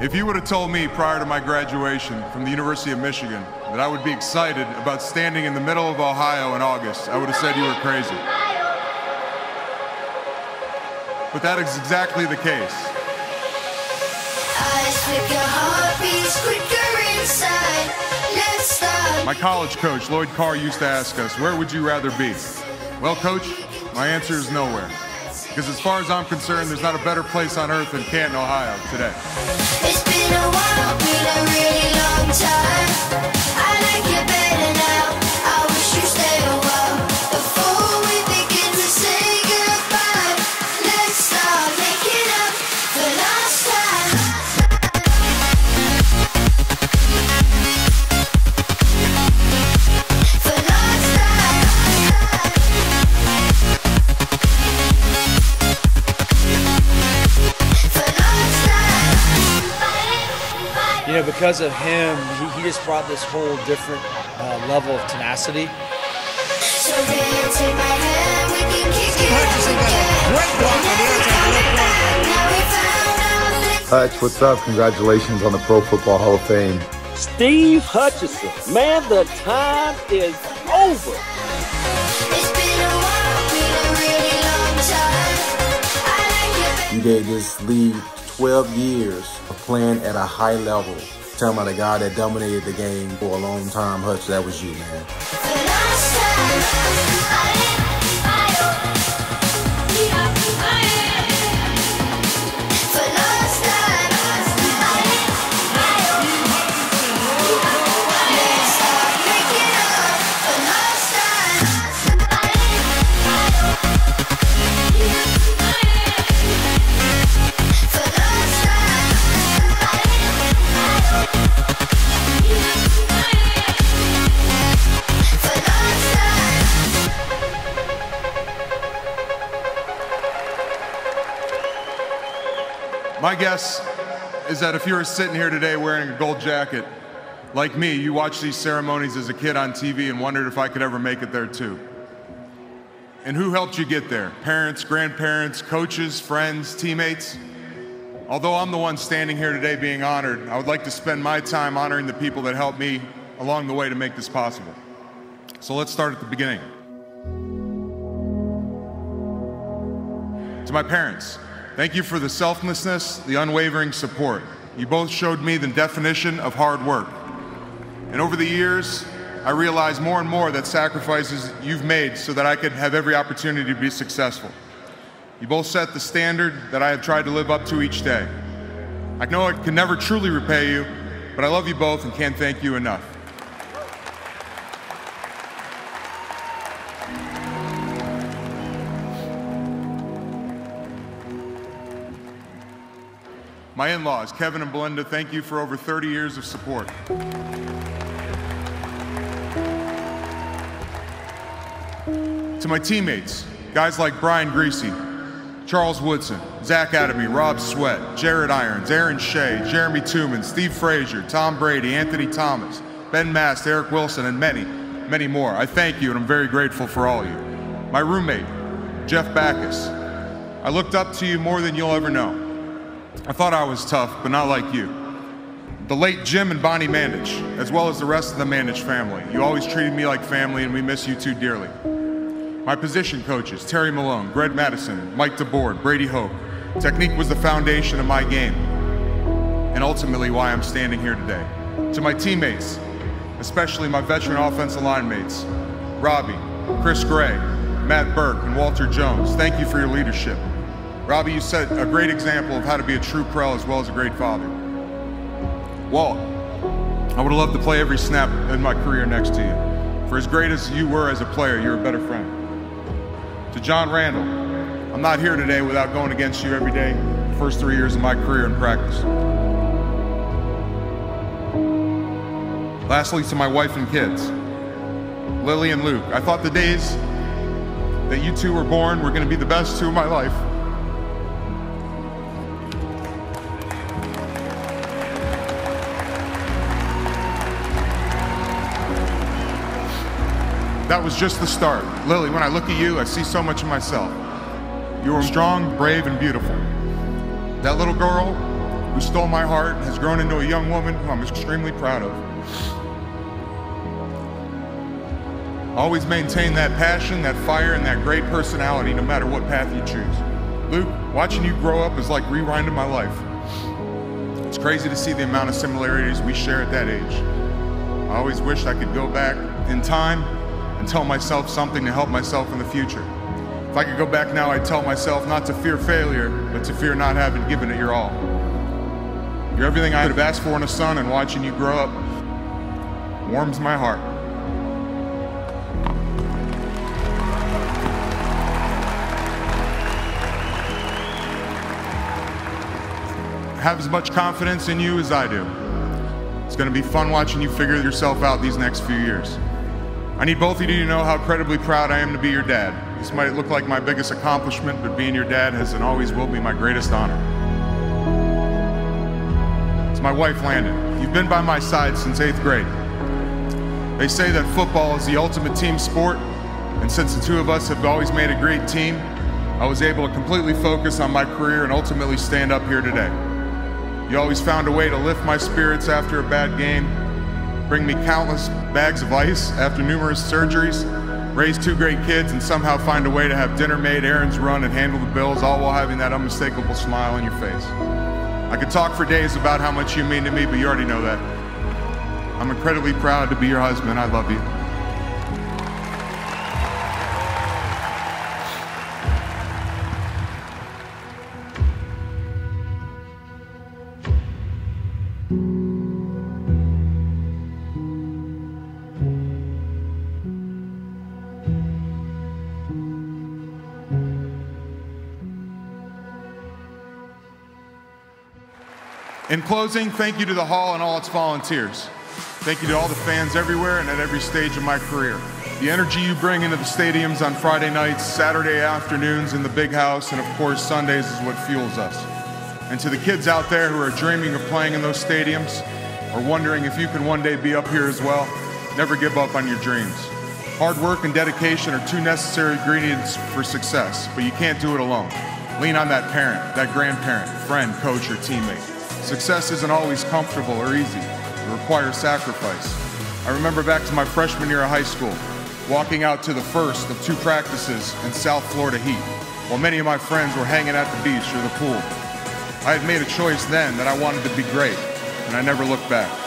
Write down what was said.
If you would have told me prior to my graduation from the University of Michigan that I would be excited about standing in the middle of Ohio in August, I would have said you were crazy. But that is exactly the case. My college coach, Lloyd Carr, used to ask us, where would you rather be? Well, coach, my answer is nowhere. Because as far as I'm concerned, there's not a better place on earth than Canton, Ohio today. Because of him, he, he just brought this whole different uh, level of tenacity. Hutch, what's up? Congratulations on the Pro Football Hall of Fame. Steve Hutchinson, man, the time is over. You gave this league 12 years of playing at a high level. Tell about a guy that dominated the game for a long time, Hutch, that was you, man. My guess is that if you were sitting here today wearing a gold jacket, like me, you watched these ceremonies as a kid on TV and wondered if I could ever make it there too. And who helped you get there? Parents, grandparents, coaches, friends, teammates? Although I'm the one standing here today being honored, I would like to spend my time honoring the people that helped me along the way to make this possible. So let's start at the beginning. To my parents, Thank you for the selflessness, the unwavering support. You both showed me the definition of hard work. And over the years, I realized more and more that sacrifices you've made so that I could have every opportunity to be successful. You both set the standard that I have tried to live up to each day. I know I can never truly repay you, but I love you both and can't thank you enough. My in-laws, Kevin and Belinda, thank you for over 30 years of support. To my teammates, guys like Brian Griese, Charles Woodson, Zach Adami, Rob Sweat, Jarrett Irons, Aaron Shea, Jeremy Tuman, Steve Frazier, Tom Brady, Anthony Thomas, Ben Mast, Eric Wilson, and many, many more. I thank you and I'm very grateful for all of you. My roommate, Jeff Backus. I looked up to you more than you'll ever know. I thought I was tough, but not like you. The late Jim and Bonnie Mandich, as well as the rest of the Mandich family. You always treated me like family, and we miss you too dearly. My position coaches, Terry Malone, Greg Madison, Mike DeBord, Brady Hoke. Technique was the foundation of my game, and ultimately why I'm standing here today. To my teammates, especially my veteran offensive line mates, Robbie, Chris Gray, Matt Burke, and Walter Jones, thank you for your leadership. Robbie, you set a great example of how to be a true pro as well as a great father. Walt, I would have loved to play every snap in my career next to you. For as great as you were as a player, you're a better friend. To John Randle, I'm not here today without going against you every day, the first three years of my career in practice. Lastly, to my wife and kids, Lily and Luke, I thought the days that you two were born were going to be the best two of my life. That was just the start. Lily, when I look at you, I see so much of myself. You are strong, brave, and beautiful. That little girl who stole my heart has grown into a young woman who I'm extremely proud of. Always maintain that passion, that fire, and that great personality no matter what path you choose. Luke, watching you grow up is like rewinding my life. It's crazy to see the amount of similarities we share at that age. I always wished I could go back in time and tell myself something to help myself in the future. If I could go back now, I'd tell myself not to fear failure, but to fear not having given it your all. You're everything I could have asked for in a son, and watching you grow up warms my heart. have as much confidence in you as I do. It's going to be fun watching you figure yourself out these next few years. I need both of you to know how incredibly proud I am to be your dad. This might look like my biggest accomplishment, but being your dad has and always will be my greatest honor. It's my wife, Landon. You've been by my side since eighth grade. They say that football is the ultimate team sport, and since the two of us have always made a great team, I was able to completely focus on my career and ultimately stand up here today. You always found a way to lift my spirits after a bad game, bring me countless bags of ice after numerous surgeries, raise two great kids, and somehow find a way to have dinner made, errands run, and handle the bills, all while having that unmistakable smile on your face. I could talk for days about how much you mean to me, but you already know that. I'm incredibly proud to be your husband. I love you. In closing, thank you to the Hall and all its volunteers. Thank you to all the fans everywhere and at every stage of my career. The energy you bring into the stadiums on Friday nights, Saturday afternoons in the big house, and of course Sundays is what fuels us. And to the kids out there who are dreaming of playing in those stadiums or wondering if you can one day be up here as well, never give up on your dreams. Hard work and dedication are two necessary ingredients for success, but you can't do it alone. Lean on that parent, that grandparent, friend, coach, or teammate. Success isn't always comfortable or easy. It requires sacrifice. I remember back to my freshman year of high school, walking out to the first of two practices in South Florida heat, while many of my friends were hanging at the beach or the pool. I had made a choice then that I wanted to be great, and I never looked back.